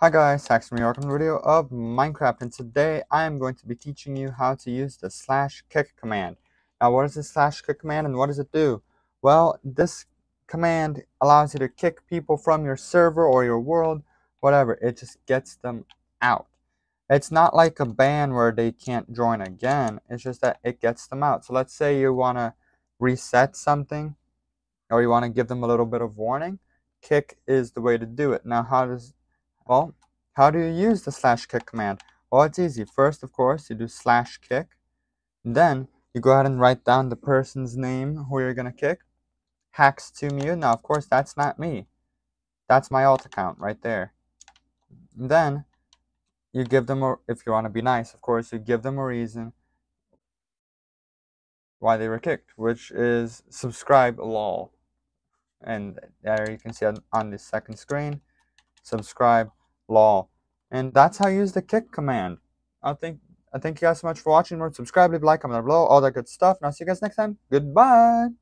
Hi guys, Hax from York on the video of Minecraft and today I am going to be teaching you how to use the slash kick command. Now what is the slash kick command and what does it do? Well, this command allows you to kick people from your server or your world, whatever. It just gets them out. It's not like a ban where they can't join again. It's just that it gets them out. So let's say you want to reset something or you want to give them a little bit of warning. Kick is the way to do it. Now how does well, how do you use the slash kick command? Well, it's easy. First, of course, you do slash kick. Then you go ahead and write down the person's name who you're going to kick. Hax to Mew. Now, of course, that's not me. That's my alt account right there. And then you give them, a, if you want to be nice, of course, you give them a reason why they were kicked, which is subscribe lol. And there you can see on, on the second screen, subscribe lol. And that's how you use the kick command. I think I thank you guys so much for watching. Remember, subscribe, leave a like, comment down below, all that good stuff. And I'll see you guys next time. Goodbye.